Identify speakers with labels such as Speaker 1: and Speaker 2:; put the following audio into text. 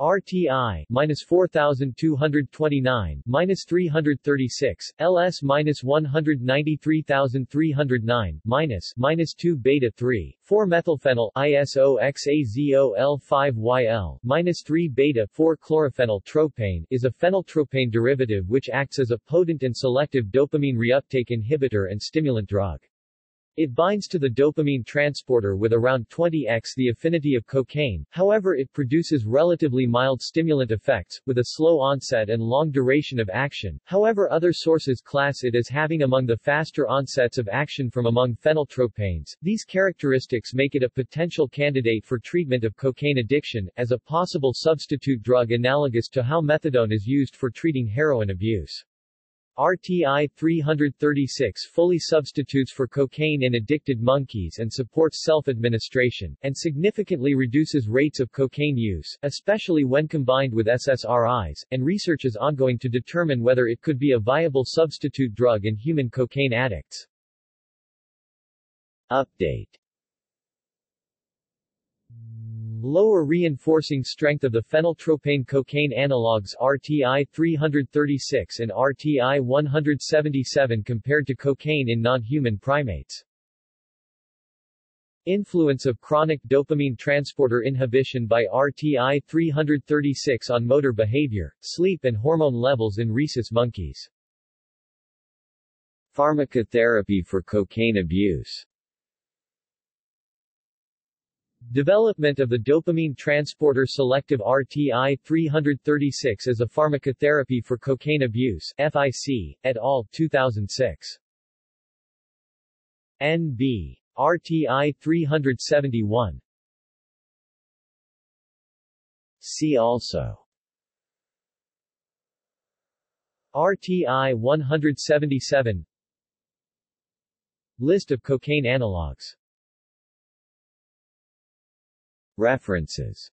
Speaker 1: RTI minus 4229 minus 336 LS minus 193309 minus minus 2 beta 3 4 methylphenyl ISOXAZOL5YL minus 3 beta 4 chlorophenyl tropane is a phenyltropane derivative which acts as a potent and selective dopamine reuptake inhibitor and stimulant drug. It binds to the dopamine transporter with around 20x the affinity of cocaine, however it produces relatively mild stimulant effects, with a slow onset and long duration of action, however other sources class it as having among the faster onsets of action from among phenyltropanes. These characteristics make it a potential candidate for treatment of cocaine addiction, as a possible substitute drug analogous to how methadone is used for treating heroin abuse. RTI 336 fully substitutes for cocaine in addicted monkeys and supports self-administration, and significantly reduces rates of cocaine use, especially when combined with SSRIs, and research is ongoing to determine whether it could be a viable substitute drug in human cocaine addicts. Update lower reinforcing strength of the phenyltropane cocaine analogues RTI 336 and RTI 177 compared to cocaine in non-human primates. Influence of chronic dopamine transporter inhibition by RTI 336 on motor behavior, sleep and hormone levels in rhesus monkeys. Pharmacotherapy for cocaine abuse Development of the dopamine transporter selective RTI 336 as a pharmacotherapy for cocaine abuse FIC, et al. 2006. NB. RTI 371 See also RTI 177 List of cocaine analogues References